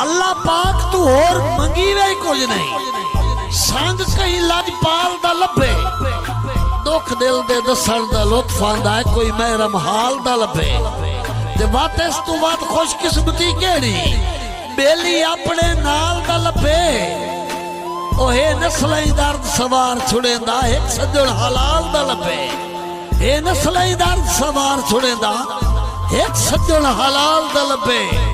اللہ پاک تو اور منگی وے کچھ نہیں۔ سنگ کہیں لجپال دا لبے۔ دکھ دل دے دسن دا لطف آندا ہے، کوئی محرم حال دا لبے۔ تے بات اس تو بات خوش قسمتی کیڑی؟ بیلی اپنے نال دا لبے۔ اوہے نسلیں درد سوار چھڑیں دا ایک سجن حلال دا لبے۔ اے نسلیں درد سوار چھڑیں دا ایک سجن حلال دا لبے۔